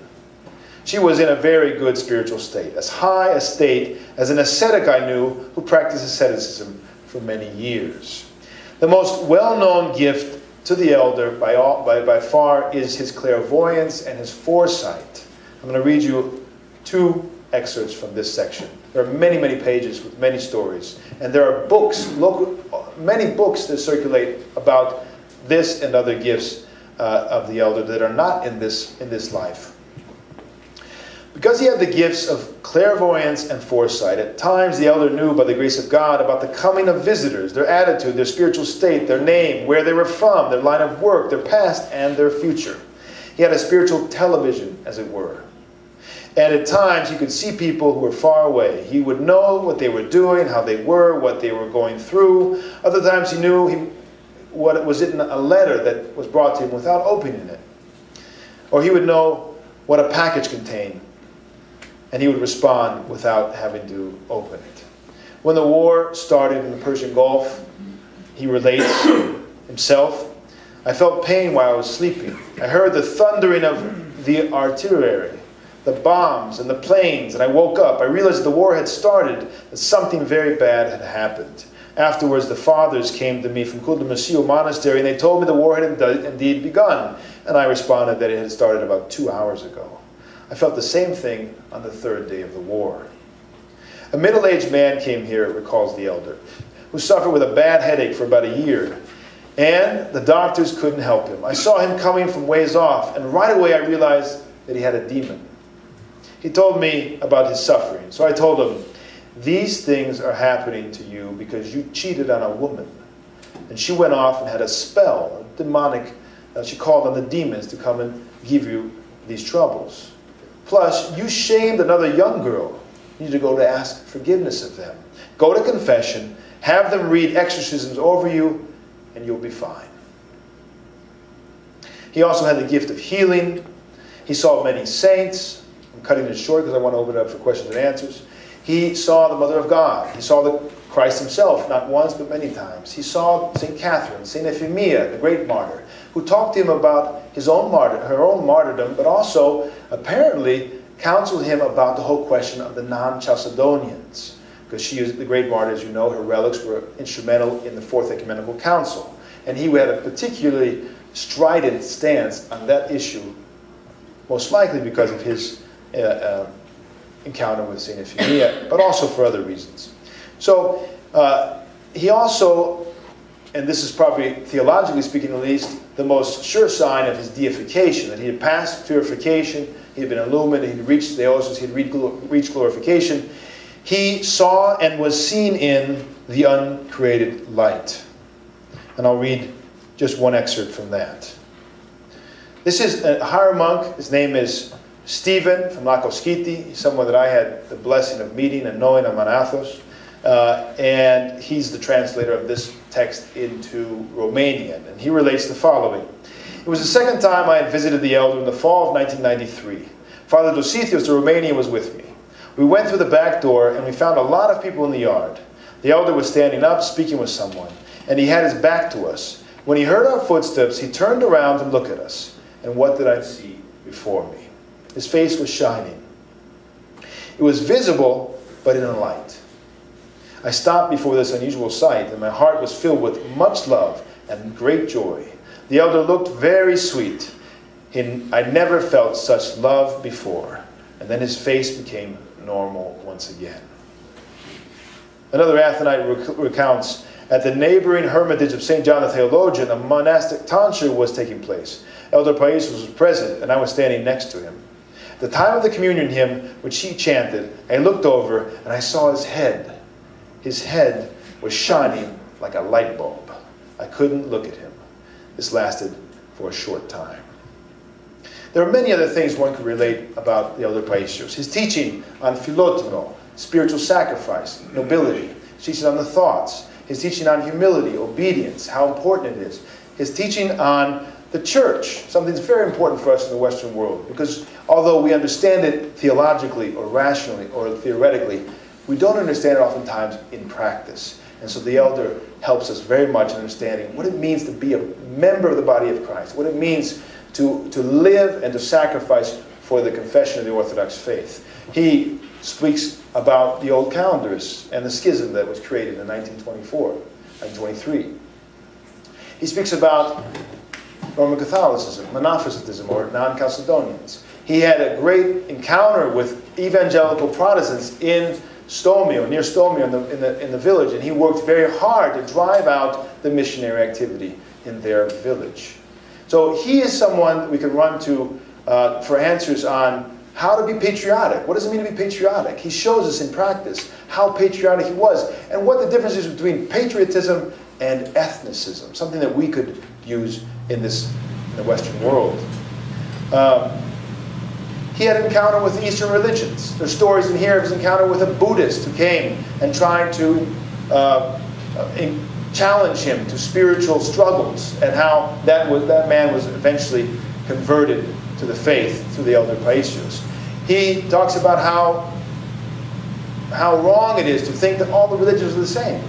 She was in a very good spiritual state, as high a state as an ascetic I knew who practiced asceticism for many years. The most well known gift to the elder by, all, by, by far is his clairvoyance and his foresight. I'm going to read you two excerpts from this section. There are many, many pages with many stories. And there are books, local, many books that circulate about this and other gifts uh, of the elder that are not in this, in this life. Because he had the gifts of clairvoyance and foresight, at times the elder knew by the grace of God about the coming of visitors, their attitude, their spiritual state, their name, where they were from, their line of work, their past, and their future. He had a spiritual television, as it were. And at times he could see people who were far away. He would know what they were doing, how they were, what they were going through. Other times he knew he, what was in a letter that was brought to him without opening it. Or he would know what a package contained and he would respond without having to open it. When the war started in the Persian Gulf, he relates [coughs] himself, I felt pain while I was sleeping. I heard the thundering of the artillery, the bombs, and the planes, and I woke up. I realized the war had started, that something very bad had happened. Afterwards, the fathers came to me from Koutloumousiou Monastery, and they told me the war had indeed begun. And I responded that it had started about two hours ago. I felt the same thing on the third day of the war. A middle aged man came here, recalls the elder, who suffered with a bad headache for about a year. And the doctors couldn't help him. I saw him coming from ways off, and right away I realized that he had a demon. He told me about his suffering. So I told him, These things are happening to you because you cheated on a woman. And she went off and had a spell, a demonic, uh, she called on the demons to come and give you these troubles. Plus, you shamed another young girl. You need to go to ask forgiveness of them. Go to confession, have them read exorcisms over you, and you'll be fine. He also had the gift of healing. He saw many saints. I'm cutting it short because I want to open it up for questions and answers. He saw the Mother of God. He saw the Christ himself, not once but many times. He saw St. Catherine, St. Euphemia, the great martyr, who talked to him about his own martyr, her own martyrdom, but also apparently counseled him about the whole question of the non-Chalcedonians, because she is the great martyr, as you know, her relics were instrumental in the Fourth Ecumenical Council. And he had a particularly strident stance on that issue, most likely because of his uh, uh, encounter with St. Euphemia, but also for other reasons. So uh, he also, and this is probably theologically speaking at least, the most sure sign of his deification, that he had passed purification, he had been illumined, he had reached the theosis, he had reached glorification. He saw and was seen in the uncreated light. And I'll read just one excerpt from that. This is a hieromonk. His name is Stephen from Lakkoskiti, someone that I had the blessing of meeting and knowing on Mount Athos. Uh, and he's the translator of this text into Romanian. And he relates the following. It was the second time I had visited the elder in the fall of 1993. Father Dosithios, the Romanian, was with me. We went through the back door and we found a lot of people in the yard. The elder was standing up, speaking with someone, and he had his back to us. When he heard our footsteps, he turned around to look at us. And what did I see before me? His face was shining. It was visible, but in a light. I stopped before this unusual sight, and my heart was filled with much love and great joy. The elder looked very sweet. I never felt such love before. And then his face became normal once again. Another Athonite rec recounts at the neighboring hermitage of St. John the Theologian, a monastic tonsure was taking place. Elder Paisios was present, and I was standing next to him. At the time of the communion hymn, which he chanted, I looked over and I saw his head. His head was shining like a light bulb. I couldn't look at him. This lasted for a short time. There are many other things one could relate about the elder Paisios. His teaching on philotimo, spiritual sacrifice, nobility. His teaching on the thoughts. His teaching on humility, obedience, how important it is. His teaching on the church, something that's very important for us in the Western world. Because although we understand it theologically or rationally or theoretically, we don't understand it oftentimes in practice. And so the elder helps us very much in understanding what it means to be a member of the body of Christ, what it means to, to live and to sacrifice for the confession of the Orthodox faith. He speaks about the old calendars and the schism that was created in 1924, 1923. He speaks about Roman Catholicism, Monophysitism, or non-Chalcedonians. He had a great encounter with evangelical Protestants in Stomio, near Stomio in the, in, the, in the village, and he worked very hard to drive out the missionary activity in their village. So he is someone we can run to uh, for answers on how to be patriotic. What does it mean to be patriotic? He shows us in practice how patriotic he was and what the difference is between patriotism and ethnicism, something that we could use in this in the Western world. Um, he had encounter with Eastern religions. There's stories in here of his encounter with a Buddhist who came and tried to uh, challenge him to spiritual struggles and how that, was, that man was eventually converted to the faith through the elder Paisios. He talks about how, how wrong it is to think that all the religions are the same.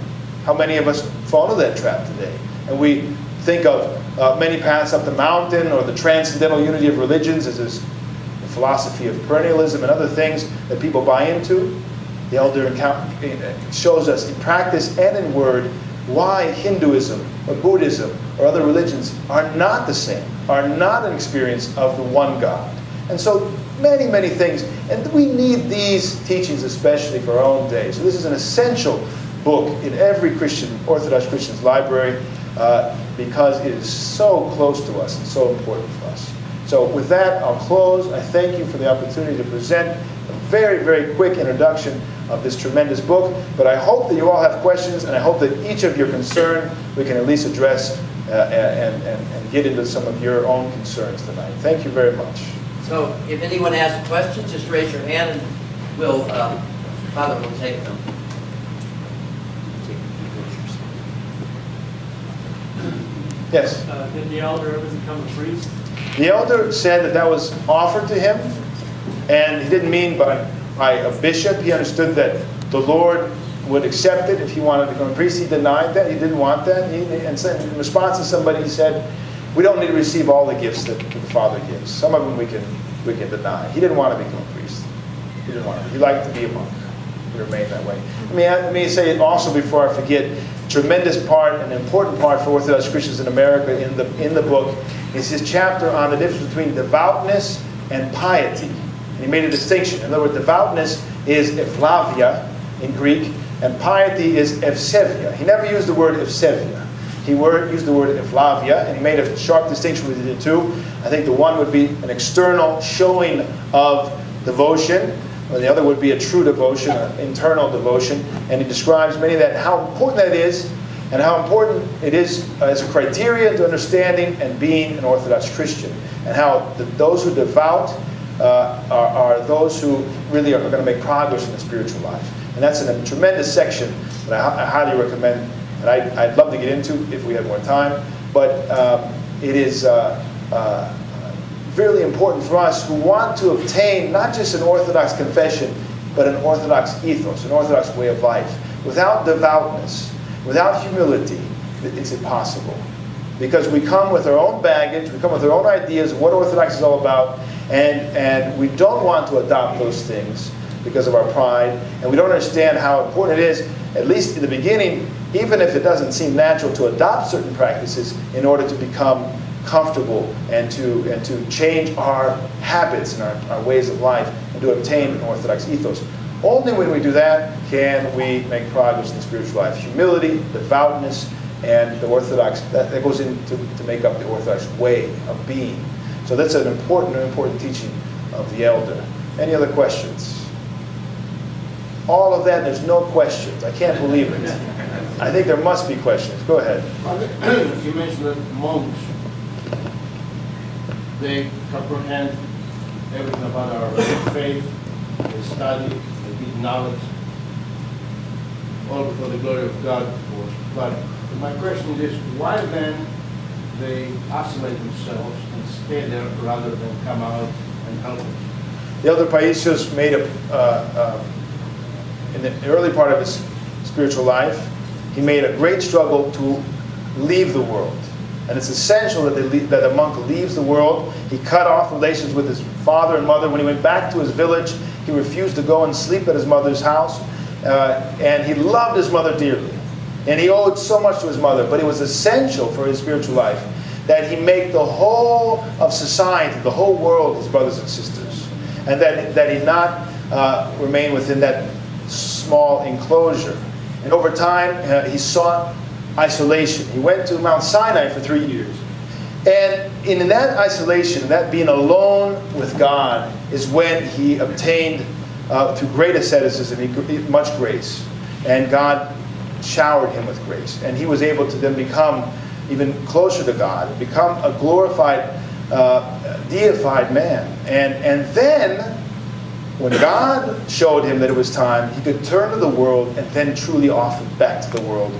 How many of us fall into that trap today. And we think of uh, many paths up the mountain or the transcendental unity of religions as this philosophy of perennialism and other things that people buy into. The elder shows us in practice and in word why Hinduism or Buddhism or other religions are not the same, are not an experience of the one God. And so many, many things. And we need these teachings especially for our own day. So this is an essential book in every Christian, Orthodox Christian's library uh, because it is so close to us and so important for us. So with that, I'll close. I thank you for the opportunity to present a very, very quick introduction of this tremendous book. But I hope that you all have questions, and I hope that each of your concern we can at least address uh, and, and, and get into some of your own concerns tonight. Thank you very much. So if anyone has a question, just raise your hand and we'll, uh, Father will take them. Yes? Uh, did the elder ever become a priest? The elder said that that was offered to him, and he didn't mean by, by a bishop. He understood that the Lord would accept it if he wanted to become a priest. He denied that. He didn't want that. He, and in response to somebody, he said, we don't need to receive all the gifts that the Father gives. Some of them we can, we can deny. He didn't want to become a priest. He didn't want to. He liked to be a monk. He remained that way. Let me, let me say also before I forget, tremendous part, an important part for Orthodox Christians in America in the, in the book is his chapter on the difference between devoutness and piety. And he made a distinction. In other words, devoutness is evlavia in Greek, and piety is evsevia. He never used the word evsevia. He word, used the word evlavia, and he made a sharp distinction between the two. I think the one would be an external showing of devotion, or the other would be a true devotion, an internal devotion. And he describes many of that, how important that is, and how important it is as a criteria to understanding and being an Orthodox Christian, and how the, those who devout uh, are, are, those who really are, going to make progress in the spiritual life. And that's a tremendous section that I, I highly recommend, and I, would love to get into if we had more time. But um, it is uh, uh, really important for us who want to obtain not just an Orthodox confession, but an Orthodox ethos, an Orthodox way of life. Without devoutness, without humility, it's impossible. Because we come with our own baggage, we come with our own ideas of what Orthodox is all about, and, and we don't want to adopt those things because of our pride, and we don't understand how important it is, at least in the beginning, even if it doesn't seem natural, to adopt certain practices in order to become comfortable and to, and to change our habits and our, our ways of life and to obtain an Orthodox ethos. Only when we do that can we make progress in the spiritual life. Humility, devoutness, and the Orthodox, that, that goes into to make up the Orthodox way of being. So that's an important, important teaching of the elder. Any other questions? All of that, there's no questions. I can't believe it. I think there must be questions. Go ahead. [coughs] You mentioned that monks, they comprehend everything about our faith, they study, knowledge, all for the glory of God, of course. But my question is, why then they isolate themselves and stay there rather than come out and help us? The other Paisios made a, uh, uh, in the early part of his spiritual life, he made a great struggle to leave the world. And it's essential that, leave, that a monk leaves the world. He cut off relations with his father and mother. When he went back to his village, he refused to go and sleep at his mother's house. Uh, and he loved his mother dearly. And he owed so much to his mother, but it was essential for his spiritual life that he make the whole of society, the whole world, his brothers and sisters. And that, that he not uh, remain within that small enclosure. And over time, uh, he sought isolation. He went to Mount Sinai for three years. And in that isolation, that being alone with God, is when he obtained, uh, through great asceticism, much grace. And God showered him with grace. And he was able to then become even closer to God, become a glorified, uh, deified man. And, and then, when God showed him that it was time, he could turn to the world and then truly offer back to the world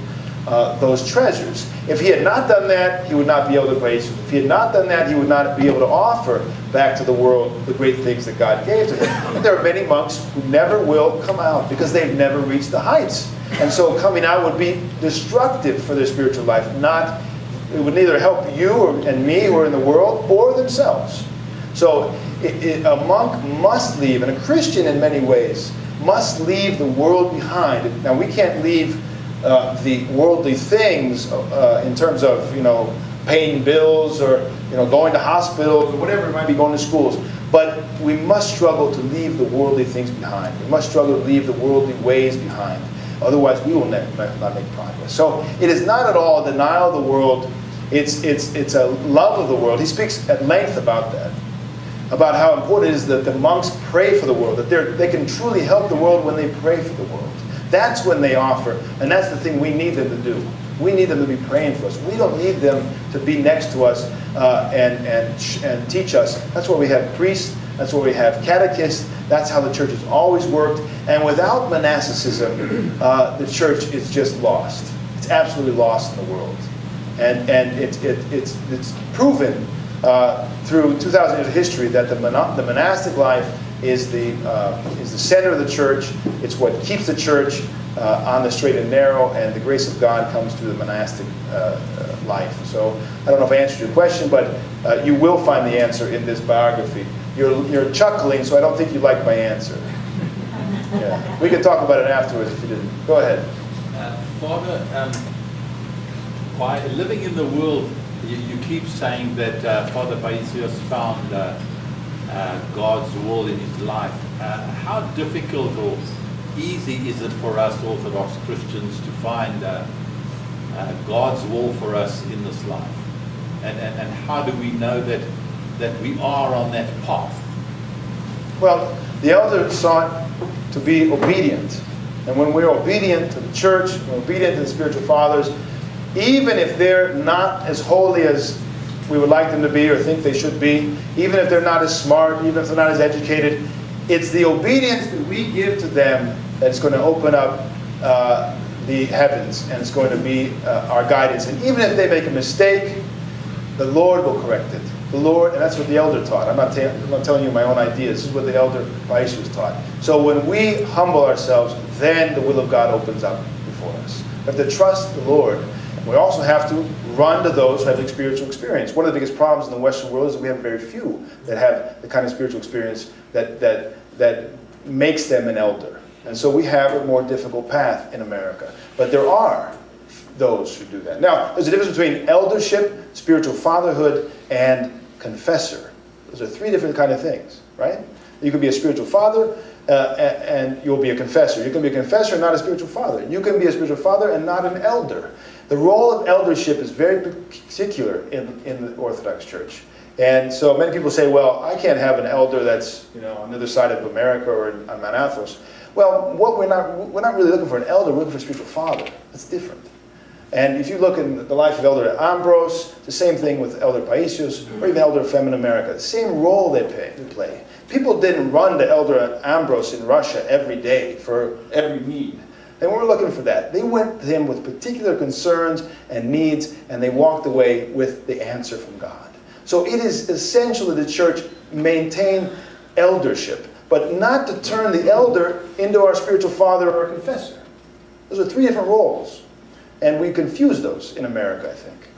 uh, those treasures. If he had not done that, he would not be able to praise If he had not done that, he would not be able to offer back to the world the great things that God gave to him. And there are many monks who never will come out because they've never reached the heights. And so coming out would be destructive for their spiritual life. Not, it would neither help you or, and me are in the world or themselves. So it, it, a monk must leave, and a Christian in many ways must leave the world behind. Now we can't leave uh, the worldly things uh, in terms of you know paying bills or you know going to hospitals or whatever it might be going to schools. But we must struggle to leave the worldly things behind. We must struggle to leave the worldly ways behind. Otherwise we will not, make progress. So it is not at all a denial of the world. It's it's it's a love of the world. He speaks at length about that about how important it is that the monks pray for the world that they can truly help the world when they pray for the world that's when they offer. And that's the thing we need them to do. We need them to be praying for us. We don't need them to be next to us uh, and, and, and teach us. That's why we have priests. That's why we have catechists. That's how the church has always worked. And without monasticism, uh, the church is just lost. It's absolutely lost in the world. And, and it, it, it's, it's proven uh, through 2,000 years of history that the, mono- the monastic life is the, uh, is the center of the church. It's what keeps the church uh, on the straight and narrow, and the grace of God comes through the monastic uh, uh, life. So I don't know if I answered your question, but uh, you will find the answer in this biography. You're, you're chuckling, so I don't think you like my answer. [laughs] Yeah. We can talk about it afterwards if you didn't. Go ahead. Uh, Father, um, by living in the world, you, you keep saying that uh, Father Paisios found uh, God's will in his life. Uh, how difficult or easy is it for us Orthodox Christians to find uh, uh, God's will for us in this life? And, and, and how do we know that, that we are on that path? Well, the elder sought to be obedient. And when we're obedient to the church, we're obedient to the spiritual fathers, even if they're not as holy as we would like them to be or think they should be, even if they're not as smart, even if they're not as educated, it's the obedience that we give to them that's going to open up uh, the heavens and it's going to be uh, our guidance. And even if they make a mistake, the Lord will correct it. The Lord, and that's what the elder taught. I'm not, ta- I'm not telling you my own ideas. This is what the elder Paisios taught. So when we humble ourselves, then the will of God opens up before us. We have to trust the Lord. We also have to run to those who have spiritual experience. One of the biggest problems in the Western world is that we have very few that have the kind of spiritual experience that, that, that makes them an elder. And so we have a more difficult path in America. But there are those who do that. Now, there's a difference between eldership, spiritual fatherhood, and confessor. Those are three different kind of things, right? You can be a spiritual father, uh, and you'll be a confessor. You can be a confessor and not a spiritual father. You can be a spiritual father and not an elder. The role of eldership is very particular in, in the Orthodox Church. And so many people say, well, I can't have an elder that's you know, on the other side of America or on Mount Athos. Well, what we're not, we're not really looking for an elder, we're looking for a spiritual father. That's different. And if you look in the life of Elder Ambrose, the same thing with Elder Paisios, or even Elder Ephraim in America, the same role they, pay, they play. People didn't run to Elder Ambrose in Russia every day for every need. They weren't looking for that. They went to him with particular concerns and needs, and they walked away with the answer from God. So it is essential that the church maintain eldership, but not to turn the elder into our spiritual father or confessor. Those are three different roles. And we confuse those in America, I think.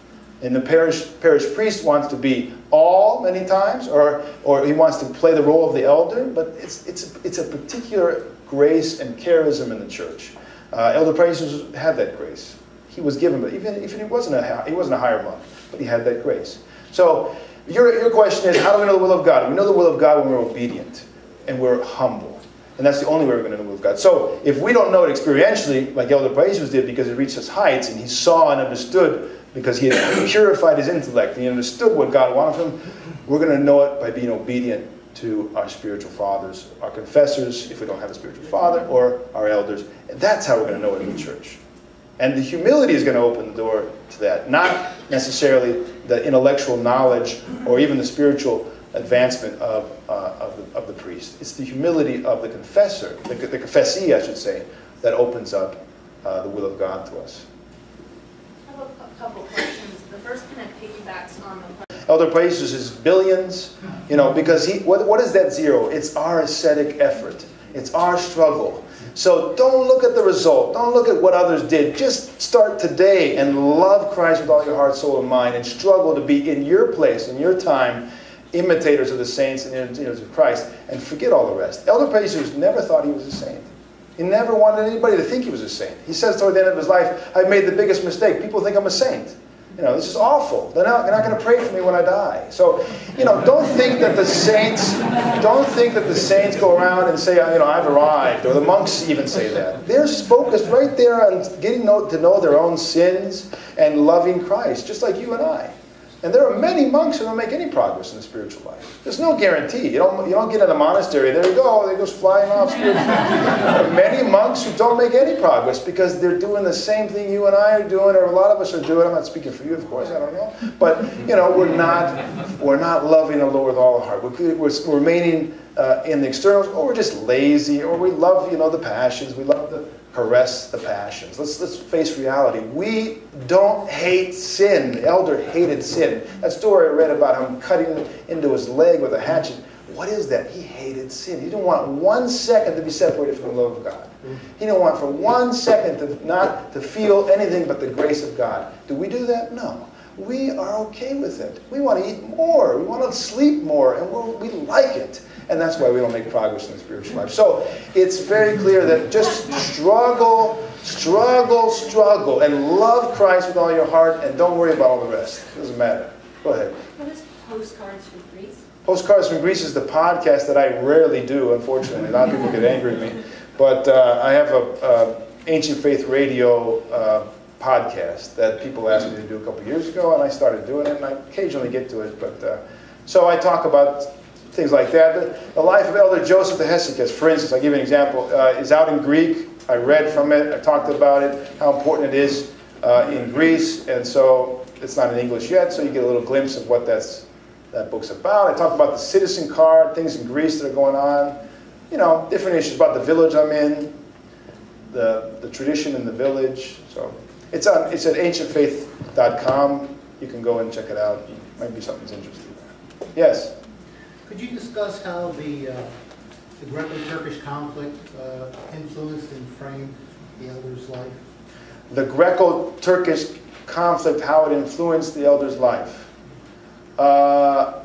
And the parish, parish priest wants to be all many times, or, or he wants to play the role of the elder, but it's, it's, it's a particular grace and charism in the church. Uh, elder Paisios had that grace. He was given, but even if he wasn't a he wasn't a hieromonk, but he had that grace. So your, your question is, how do we know the will of God? We know the will of God when we're obedient and we're humble. And that's the only way we're going to know the will of God. So if we don't know it experientially, like Elder Paisios did, because he reached such heights and he saw and understood, because he had [coughs] purified his intellect and he understood what God wanted from him, we're going to know it by being obedient to our spiritual fathers, our confessors, if we don't have a spiritual father, or our elders. And that's how we're going to know it in the church. And the humility is going to open the door to that, not necessarily the intellectual knowledge or even the spiritual advancement of, uh, of, the, of, the, priest. It's the humility of the confessor, the, the confessee, I should say, that opens up uh, the will of God to us. I have a couple questions. The first kind of piggybacks on the Elder Paisios is billions, you know, because he, what, what is that zero? It's our ascetic effort. It's our struggle. So don't look at the result. Don't look at what others did. Just start today and love Christ with all your heart, soul, and mind and struggle to be in your place, in your time, imitators of the saints and imitators of Christ, and forget all the rest. Elder Paisios never thought he was a saint. He never wanted anybody to think he was a saint. He says toward the end of his life, I've made the biggest mistake. People think I'm a saint. You know, this is awful. They're not, they're not going to pray for me when I die. So, you know, don't think that the saints, don't think that the saints go around and say, you know, I've arrived, or the monks even say that. They're focused right there on getting to know their own sins and loving Christ, just like you and I. And there are many monks who don't make any progress in the spiritual life. There's no guarantee. You don't, you don't get in a monastery, there you go, they goes flying off. there are many monks who don't make any progress because they're doing the same thing you and I are doing, or a lot of us are doing. I'm not speaking for you, of course, I don't know. But, you know, we're not, we're not loving the Lord with all our heart. We're, we're, remaining uh, in the externals, or we're just lazy, or we love, you know, the passions. We love to caress the passions. Let's, let's face reality. We don't hate sin. Elder hated sin. That story I read about him cutting into his leg with a hatchet. What is that? He hated sin. He didn't want one second to be separated from the love of God. He didn't want for one second to not to feel anything but the grace of God. Do we do that? No. We are okay with it. We want to eat more. We want to sleep more, and we like it. And that's why we don't make progress in the spiritual life. So it's very clear that just struggle, struggle, struggle, and love Christ with all your heart, and don't worry about all the rest. It doesn't matter. Go ahead. What is postcards from Greece? Postcards from Greece is the podcast that I rarely do, unfortunately. A lot of people get angry at me. But uh, I have a, Ancient Faith Radio uh, podcast that people asked me to do a couple years ago, and I started doing it, and I occasionally get to it. But uh, so I talk about things like that. The, the, life of Elder Joseph the Hesychast, for instance, I'll give you an example, uh, is out in Greek. I read from it. I talked about it, how important it is uh, in Greece, and so it's not in English yet, so you get a little glimpse of what that's that book's about. I talk about the citizen card, things in Greece that are going on, you know, different issues about the village I'm in, the, the tradition in the village. So it's on it's at ancientfaith.com. You can go and check it out. Might be something's interesting there. Yes. Could you discuss how the, uh, the Greco-Turkish conflict uh, influenced and framed the elder's life? The Greco-Turkish conflict, how it influenced the elder's life. Uh,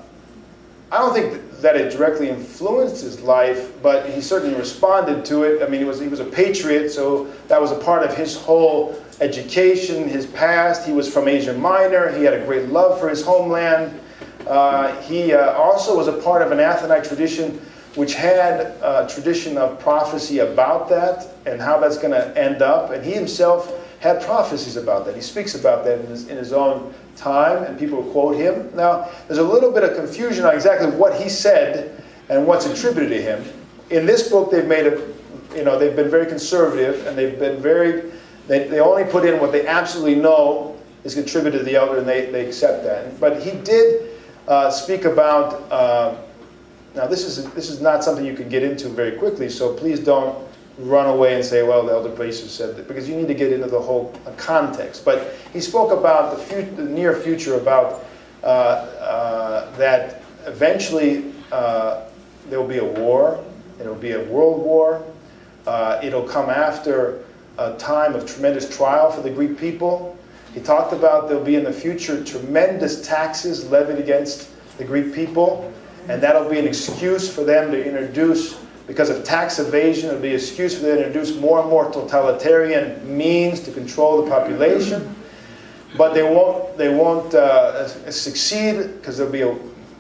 I don't think that it directly influenced his life, but he certainly responded to it. I mean, he was, he was a patriot, so that was a part of his whole education, his past. He was from Asia Minor. He had a great love for his homeland. Uh, he uh, also was a part of an Athonite tradition which had a tradition of prophecy about that and how that's going to end up. And he himself had prophecies about that. He speaks about that in his, in his own time, and people quote him. Now, there's a little bit of confusion on exactly what he said and what's attributed to him. In this book, they've made a, you know, they've been very conservative, and they've been very, they, they only put in what they absolutely know is attributed to the elder, and they, they accept that. But he did uh, speak about, uh, now this is, this is not something you can get into very quickly, so please don't run away and say, well, the elder Paisios said that, because you need to get into the whole context. But he spoke about the, the near future, about uh, uh, that eventually uh, there will be a war, it'll be a world war, uh, it'll come after a time of tremendous trial for the Greek people. He talked about there'll be in the future tremendous taxes levied against the Greek people, and that'll be an excuse for them to introduce because of tax evasion, it'll be an excuse for them to introduce more and more totalitarian means to control the population. But they won't, they won't uh, succeed because there'll be a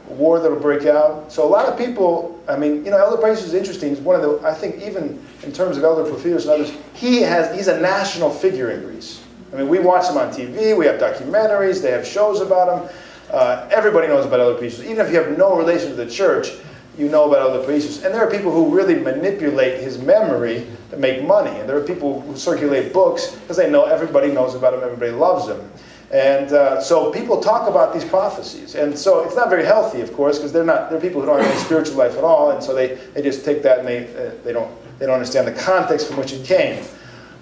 war that'll break out. So a lot of people, I mean, you know, Elder Paisios is interesting. He's one of the, I think even in terms of Elder Porphyrios and others, he has, he's a national figure in Greece. I mean, we watch them on TV, we have documentaries, they have shows about them. Uh, everybody knows about Elder Porphyrios. Even if you have no relation to the church, you know about Elder Porphyrios. And there are people who really manipulate his memory to make money. And there are people who circulate books because they know everybody knows about him, everybody loves him. And uh, so people talk about these prophecies. And so it's not very healthy, of course, because they're not, they're people who don't have any spiritual life at all. And so they, they just take that and they, uh, they, don't, they don't understand the context from which it came.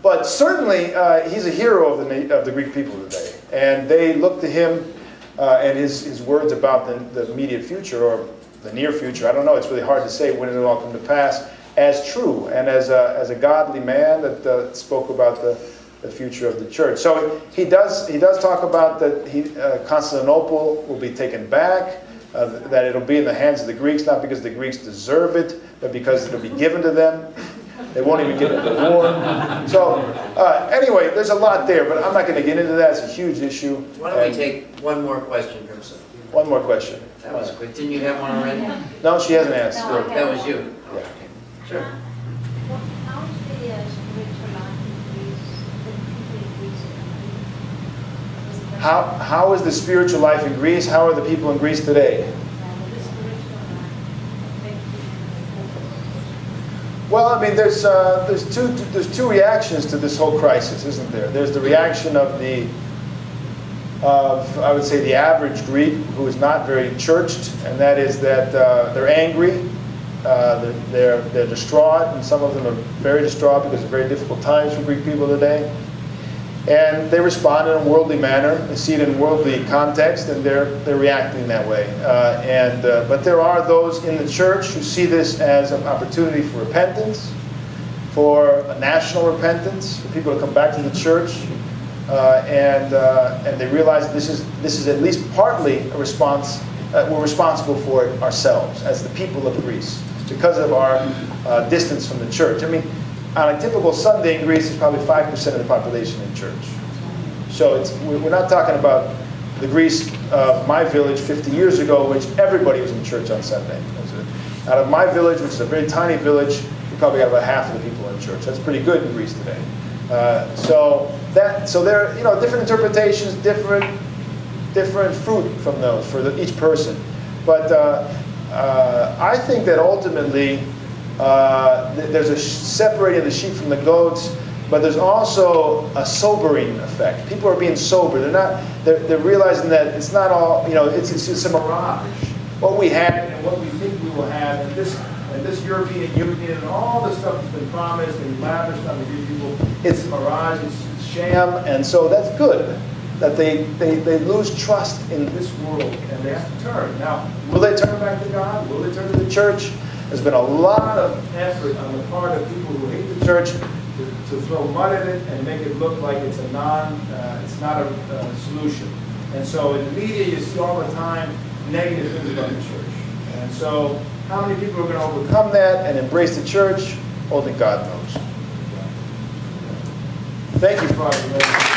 But certainly, uh, he's a hero of the, of the Greek people today. And they look to him uh, and his, his words about the, the immediate future, or the near future, I don't know, it's really hard to say when it'll all come to pass, as true and as a, as a godly man that uh, spoke about the, the future of the church. So he does, he does talk about that he, uh, Constantinople will be taken back, uh, that it'll be in the hands of the Greeks, not because the Greeks deserve it, but because it'll be given to them. They won't even get into the war. So uh, anyway, there's a lot there, but I'm not going to get into that. It's a huge issue. Why don't we take one more question from some? One more question. That was quick. Didn't you have one already? No, she hasn't asked. No. That was you? Yeah. Okay. Sure. Well, how is the uh, spiritual life in Greece, the people in Greece Was it How, how is the spiritual life in Greece? How are the people in Greece today? uh, the spiritual life affecting Well, I mean, there's, uh, there's, two, there's two reactions to this whole crisis, isn't there? There's the reaction of the, of, I would say, the average Greek who is not very churched, and that is that uh, they're angry Uh, they're, they're, they're distraught, and some of them are very distraught because of very difficult times for Greek people today. And they respond in a worldly manner. They see it in worldly context, and they're, they're reacting that way. Uh, and, uh, but there are those in the church who see this as an opportunity for repentance, for a national repentance, for people to come back to the church. Uh, and, uh, and they realize this is, this is at least partly a response, uh, we're responsible for it ourselves as the people of Greece because of our uh, distance from the church. I mean, on a typical Sunday in Greece, there's probably 5% of the population in church. So it's, we- we're not talking about the Greece of my village 50 years ago, which everybody was in church on Sunday. Out of my village, which is a very tiny village, we probably got about half of the people in church. That's pretty good in Greece today. Uh, so that, so there, are, you know, different interpretations, different, different fruit from those for the, each person. But uh, uh, I think that ultimately uh, th- there's a separating the sheep from the goats, but there's also a sobering effect. People are being sober. They're not. They're, they're realizing that it's not all. You know, it's, it's it's a mirage. What we have and what we think we will have, and this and this European Union and all the stuff that's been promised and lavished on the Greek people, it's a mirage. It's, it's sham, and so that's good. That they, they, they lose trust in this world and they have to turn. Now, will they turn back to God? Will they turn to the church? There's been a lot of effort on the part of people who hate the church to, to throw mud at it and make it look like it's a non, uh, it's not a uh, solution. And so in the media, you see all the time negative things about the church. And so, how many people are going to overcome that and embrace the church? Only God knows. Thank you, Father.